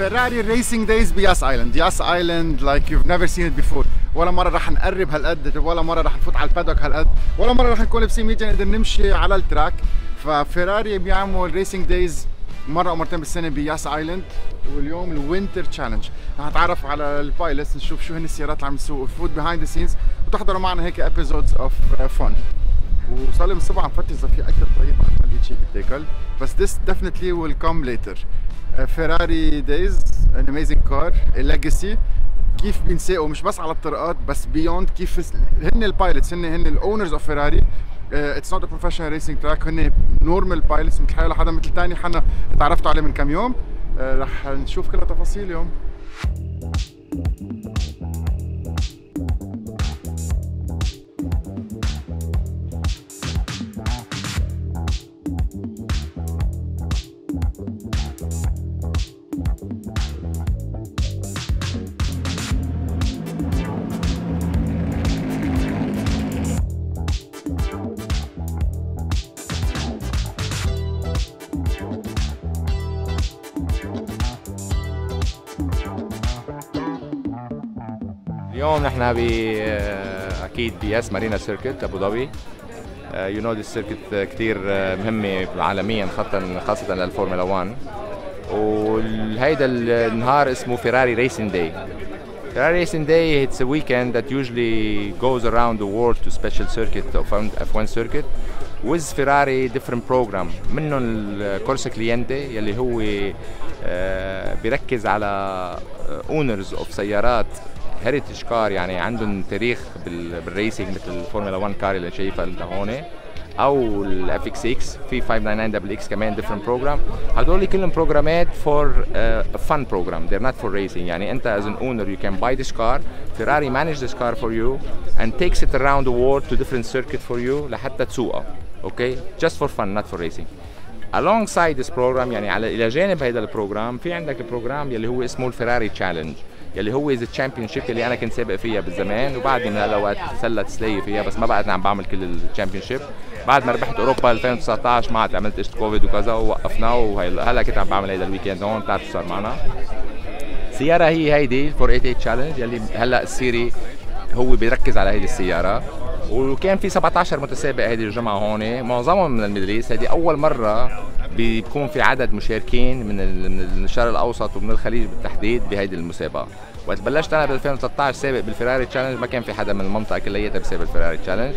فيراري racing days بياس ايلاند ياس ايلاند like you've never seen it before ولا مرة رح نقرب هالقد ولا مرة رح نفوت على ال paddock هالقد ولا مرة رح نكون لابسين ميديا نقدر نمشي على ال track. ففيراري بيعمل racing days مرة أو مرتين بالسنة بياس ايلاند واليوم ال Winter Challenge رح نتعرف على ال pilotes نشوف شو هن السيارات اللي عم يسوقوا فوت behind the scenes وتحضروا معنا هيك episodes of fun وصار لي من الصبح عم فتش اذا في اكل طيب ما لقيت شيء بتاكل بس this definitely will come later. فيراري days an amazing car ال legacy كيف بينساقوا مش بس على الطرقات بس beyond كيف هن ال pilotes هن هن ال owners of فيراري it's not a professional racing track هن normal pilotes مثل حالة حدا مثل تاني حنا تعرفتوا عليه من كم يوم. Uh, رح نشوف كل التفاصيل اليوم. اليوم نحن ب أكيد بياس مارينا circuit أبو ظبي. you know this circuit كثير مهمة عالميا خاصة خاصة للفورمولا 1 وهيدا النهار اسمه فيراري racing day Ferrari Racing Day it's a weekend that usually goes around the world to special circuit of F1 circuit. With Ferrari different program. منهم ال Corse Clienti يلي هو بيركز على owners of سيارات heritage car يعني عندهم تاريخ بال racing مثل الفورمولا 1 car اللي شايفها انت هون. أو الاف إكس 6 في 599 دبل إكس كمان different program هدول كلهم بروجرامات for fun program they're not for racing. يعني أنت as an owner you can buy this car. Ferrari manage this car for you and takes it around the world to different circuit for you لحتى تسوقها okay just for fun not for racing. Alongside this program يعني على إلى جانب هذا ال program في عندك ال program يلي هو اسمه الفيراري challenge يلي هو is ال championship اللي أنا كنت سابق فيها بالزمان وبعدني من هالاوقات سله تسليه فيها بس ما بعدني عم بعمل كل ال championship بعد ما ربحت أوروبا 2019 ما عاد عملت إجت كوفيد وكذا ووقفناه وهلا كنت عم بعمل هيدا ال weekend هون شو صار معنا. السياره هي هيدي 488 challenge يلي هلا ال série هو بيركز على هيدي السيارة. وكان في 17 متسابق هيدي الجمعة هون. معظمهم من ال Middle East هيدي أول مرة بيكون في عدد مشاركين من من الشرق الأوسط ومن الخليج بالتحديد بهيدي المسابقة. وقت بلشت أنا ب 2013 سابق بالفيراري challenge. ما كان في حدا من المنطقة كلياتها بسابق الفيراري challenge.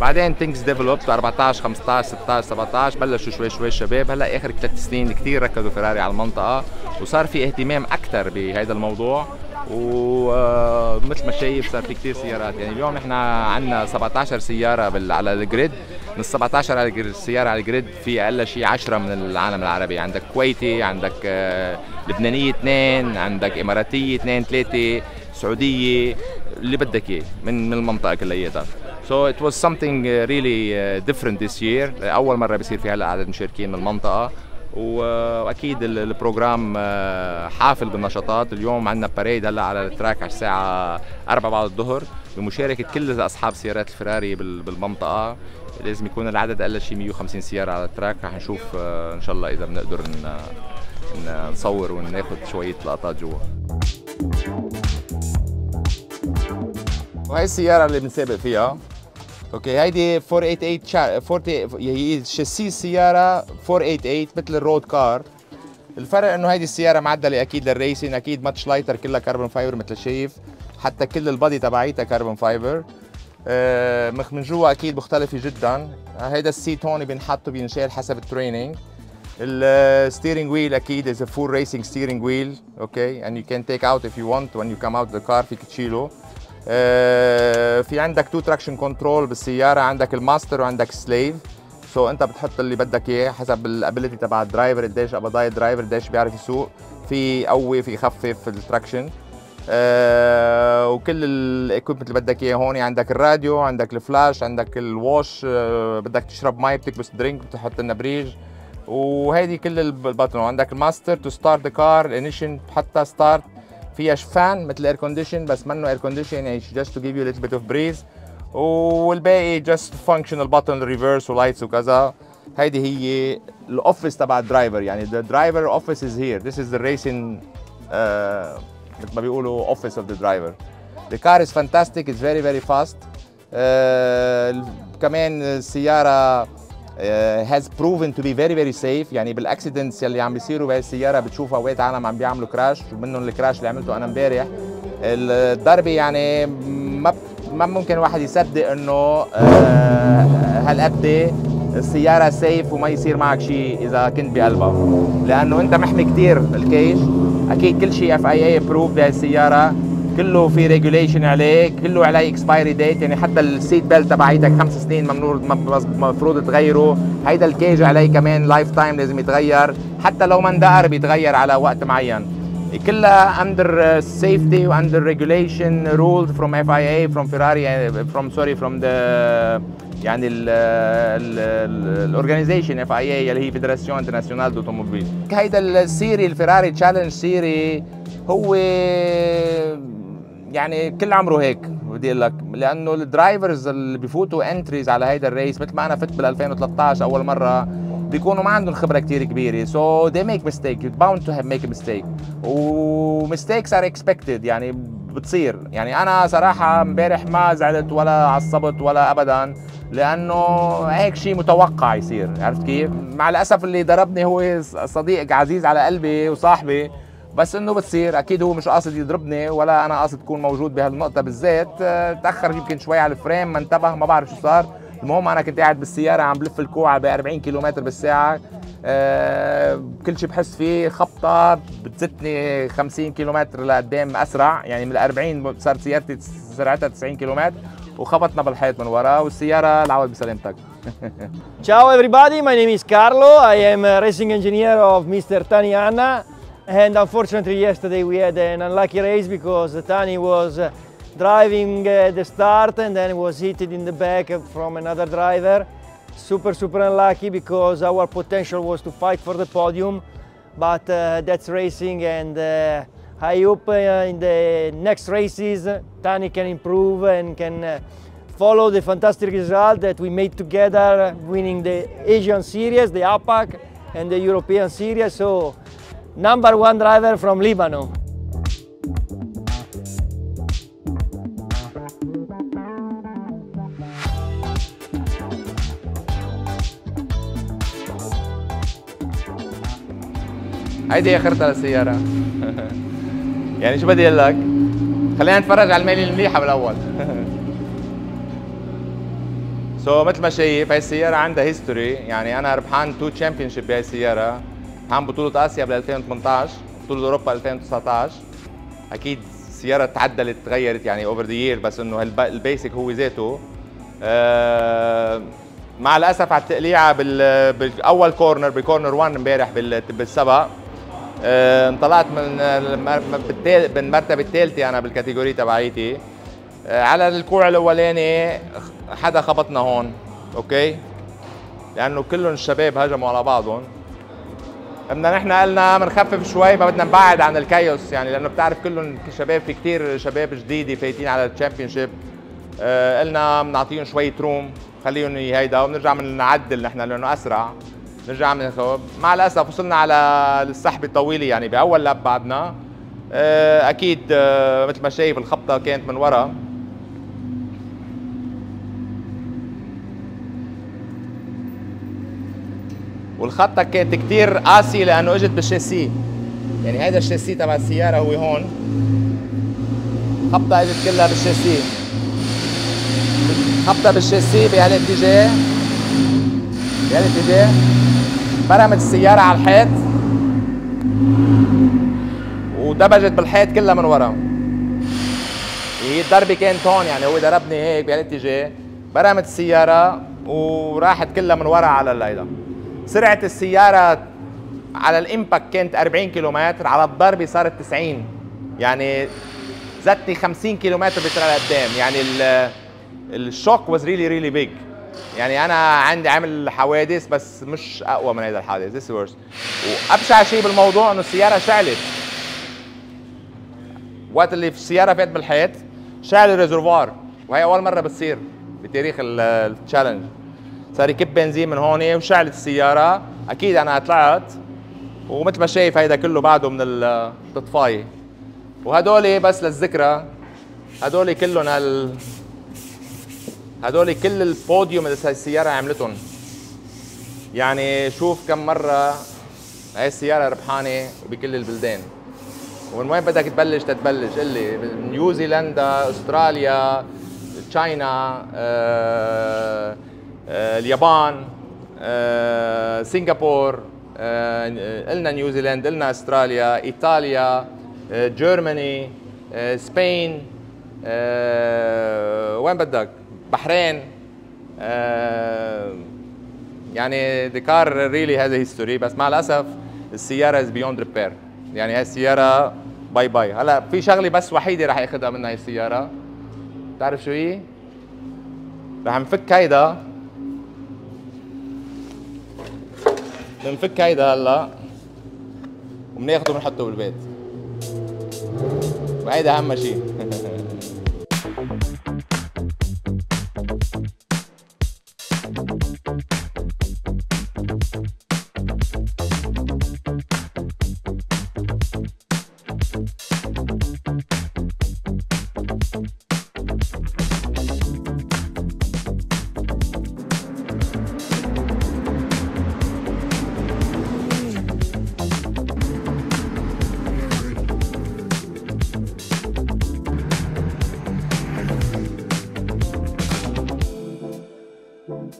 بعدين things developed 14 15 16 17 بلشوا شوي شوي الشباب. هلأ آخر ثلاث سنين كثير ركزوا فيراري على المنطقة. وصار في اهتمام أكثر بهذا الموضوع. ومثل ما شايف صار في كثير سيارات. يعني اليوم نحن عندنا 17 سيارة بال... على ال grid. من ال 17 على السياره على ال grid في أقل شيء 10 من العالم العربي. عندك كويتي عندك لبنانية اثنين عندك إماراتية اثنين ثلاثة سعودية اللي بدك إياه من من المنطقة كلياتها So it was something really different this year. أول مرة بصير في هلا عدد مشاركين من المنطقة. وأكيد ال program حافل بالنشاطات. اليوم عندنا parade هلا على ال track على الساعة 4 بعد الظهر بمشاركة كل أصحاب سيارات الفراري بالمنطقة. لازم يكون العدد أقل شيء 150 سيارة على ال track. رح نشوف إن شاء الله إذا بنقدر نصور وناخذ شوية لقطات جوا. وهي السيارة اللي بنسابق فيها okay هيدي 488 شا... 40 هي شاسيه السياره 488 مثل ال road car الفرق إنه هيدي السياره معدلة أكيد لل racing أكيد much lighter كلها carbon fiber مثل شايف. حتى كل ال body تبعيتها carbon fiber آه من جوا أكيد مختلفة جدا. هيدا ال seat هون بينحط وبينشال حسب التريننج ال steering wheel أكيد is full racing steering wheel okay and you can take out if you want. When you come out the car فيك تشيله. في عندك two traction control بالسيارة عندك الماستر وعندك slave so so انت بتحط اللي بدك إياه حسب ال ability تبع ال driver قديش قبضاي ال driver قديش بيعرف يسوق. في قوي في يخفف ال traction uh, وكل ال equipment اللي بدك إياه هون عندك الراديو عندك الفلاش عندك ال wash uh, بدك تشرب مي بتكبس drink بتحط لنا breeze. وهيدي كل ال button وعندك ال master to start the car ال ignition بتحطها start فيها fan مثل air condition بس منه air condition يعني just to give you little bit of breeze والباقي just functional بutton reverse و lights وكذا. هيدي هي ال office تبع ال driver يعني. The driver office is here. This is the racing مثل ما بيقولوا office of the driver The car is fantastic, it's very very fast. Uh, كمان السيارة has proven to be very very safe. يعني بال accidents اللي عم بيصيروا بهي السيارة بتشوفوا اوقات عالم عم بيعملوا crash ومنهم ال crash اللي عملته أنا امبارح. الضربة يعني ما ما ممكن الواحد يصدق إنه uh, هالقد السيارة safe وما يصير معك شيء إذا كنت بقلبها. لأنه أنت محمي كثير ال cage أكيد كل شيء FIA approved بهي السيارة. كله في regulation عليه كله عليه expiry date يعني حتى ال seat belt تبعيتك خمس سنين ممنوع مفروض تغيره. هيدا ال cage عليه كمان lifetime لازم يتغير. حتى لو ما اندقر بيتغير على وقت معين. كلها under safety و under regulation rules from FIA from Ferrari from sorry from the يعني ال organization FIA اللي هي Fédération Internationale d'Automobile هيدا ال série ال Ferrari Challenge série هو يعني كل عمره هيك بدي أقول لك. لأنه ال drivers اللي بفوتوا entries على هيدا ال race مثل ما أنا فت بال 2013 أول مرة بيكونوا ما عندهم خبرة كثير كبيرة. so so they make mistake. You're bound to have make a mistake. و mistakes are expected. يعني بتصير. يعني أنا صراحة امبارح ما زعلت ولا عصبت ولا ابدا لأنه هيك شيء متوقع يصير. عرفت كيف؟ مع الأسف اللي ضربني هو صديق عزيز على قلبي وصاحبي. بس إنه بتصير أكيد هو مش قاصد يضربني ولا أنا قاصد اكون موجود بهالنقطة بالذات تأخر يمكن شوي على الفرام ما انتبه ما بعرف شو صار المهم أنا كنت قاعد بالسيارة عم بلف الكوع ب 40 كيلومتر بالساعة أه كل شيء بحس فيه خبطة بتزتني 50 كيلومتر لقدام أسرع يعني من ال 40 صارت سيارتي سرعتها 90 كيلومتر وخبطنا بالحيط من ورا والسيارة العوض بسلامتك Ciao everybody, my name is Carlo. I am a racing engineer of Mr. Tani Anna. And unfortunately yesterday we had an unlucky race because Tani was uh, driving at the start and then was hit in the back from another driver. Super, super unlucky because our potential was to fight for the podium. But uh, that's racing and uh, I hope uh, in the next races Tani can improve and can uh, follow the fantastic result that we made together winning the Asian series, the APAC and the European series. So number one driver from Lebanon. هيدي اخرتها للسيارة يعني شو بدي أقول لك؟ خلينا نتفرج على الميلة المليحة بالأول so so, مثل ما شايف هاي السيارة عندها history يعني أنا ربحان two championship بهاي السيارة ربحان بطولة آسيا بال 2018 بطولة أوروبا 2019 أكيد السيارة تعدلت تغيرت يعني over the year بس إنه ال basic هو ذاته. آه مع الأسف على التقليعة بال... بالأول corner ب corner 1 امبارح بال... بالسبق آه انطلعت من من المرتبة الثالثة أنا بال category تبعيتي. آه على الكوع الأولاني حدا خبطنا هون okay؟ لأنه كلهم الشباب هجموا على بعضهم. بدنا نحن قلنا بنخفف شوي ما بدنا نبعد عن ال chaos يعني لأنه بتعرف كلهم شباب في كثير شباب جديدة فايتين على ال championship آه قلنا بنعطيهم شوية room خليهم هيدا وبنرجع بنعدل نحن لأنه أسرع. نرجع من مع الأسف وصلنا على السحبه الطويلة يعني بأول لاب بعدنا. آه أكيد آه مثل ما شايف الخبطة كانت من ورا. والخطة كانت كتير قاسي لأنه إجت بالشاسيه. يعني هذا الشاسيه تبع السيارة هو هون. خبطة إجت كلها بالشاسيه. خبطة بالشاسيه بهالاتجاه بهالاتجاه برمت السيارة على الحيط. ودبجت بالحيط كلها من ورا. هي الضربة كانت هون يعني هو ضربني هيك بهالاتجاه برمت السيارة وراحت كلها من ورا على الليلة سرعة السيارة على الإمباكت كانت 40 كيلومتر على الضربة صارت 90 يعني زتني 50 كيلومتر بسرعة لقدام يعني ال shock was really really big يعني أنا عندي عامل حوادث بس مش أقوى من هذا الحادث. this worst وأبشع شيء بالموضوع إنه السيارة شعلت. وقت اللي في السيارة فات بالحيط شعل ال réservoir. وهي أول مرة بتصير بتاريخ ال Challenge صار يكب بنزين من هون وشعلت السيارة. أكيد أنا طلعت ومثل ما شايف هيدا كله بعده من الطفايه وهدول بس للذكرى. هدول كلهم هال هدول كل البوديوم اللي السيارة عملتهم. يعني شوف كم مرة هاي السيارة ربحانة بكل البلدان. ومن وين بدك تبلش تتبلش؟ قل نيوزيلندا أستراليا تشاينا آه اليابان آه سنغافور آه قلنا نيوزيلندا قلنا أستراليا إيطاليا آه Germany آه Spain آه وين بدك؟ بحرين. آه يعني the car really had history بس مع الأسف السيارة is beyond repair يعني هاي السيارة bye bye هلا في شغلة بس وحيدة رح ياخذها منها هاي السيارة. بتعرف شو هي؟ رح نفك هيدا. بنفك هيدا هلا وبناخده بنحطه بالبيت. وهيدا أهم شيء Thank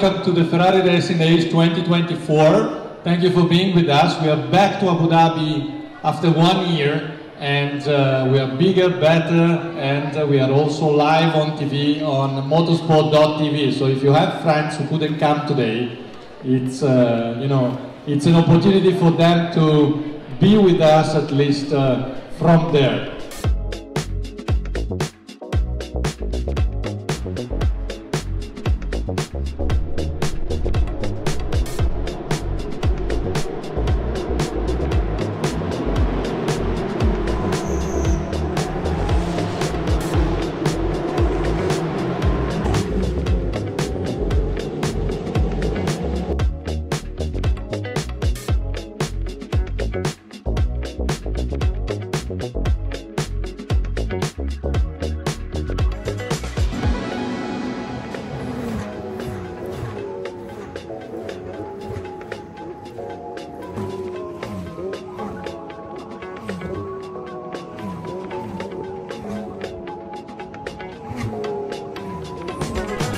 welcome to the Ferrari Racing Age 2024. Thank you for being with us. We are back to Abu Dhabi after one year and uh, we are bigger, better and uh, we are also live on TV on motorsport.tv. So if you have friends who couldn't come today, it's, uh, you know, it's an opportunity for them to be with us at least uh, from there.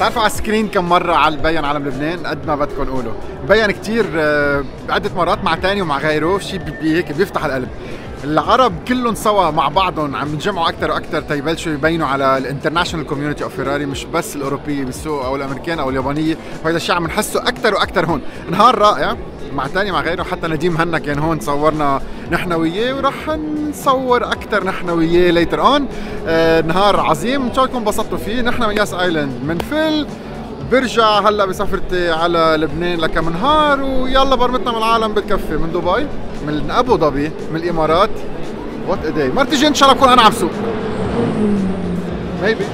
بتعرفوا على ال screen كم مرة على مبين علم لبنان؟ قد ما بدكم قولوا. مبين كثير آه، عدة مرات مع تاني ومع غيره شيء هيك بيفتح القلب. العرب كلهم سوا مع بعضهم عم ينجمعوا أكثر وأكثر تيبلشوا يبينوا على ال international community of Ferrari مش بس الأوروبية بالسوق أو الأمريكان أو اليابانية. وهذا الشيء عم نحسه أكثر وأكثر هون. نهار رائع مع تاني مع غيره حتى نديم هنا كان هون صورنا نحن وياه وراح نصور أكثر نحن وياه later on نهار عظيم. إن شاء الله انبسطتوا فيه. نحن من ياس آيلاند منفل برجع هلا بسفرتي على لبنان لكم نهار ويلا برمتنا من العالم بتكفي من دبي من أبو ظبي من الإمارات. what a day مرتي إن شاء الله اكون أنا عم سوق. maybe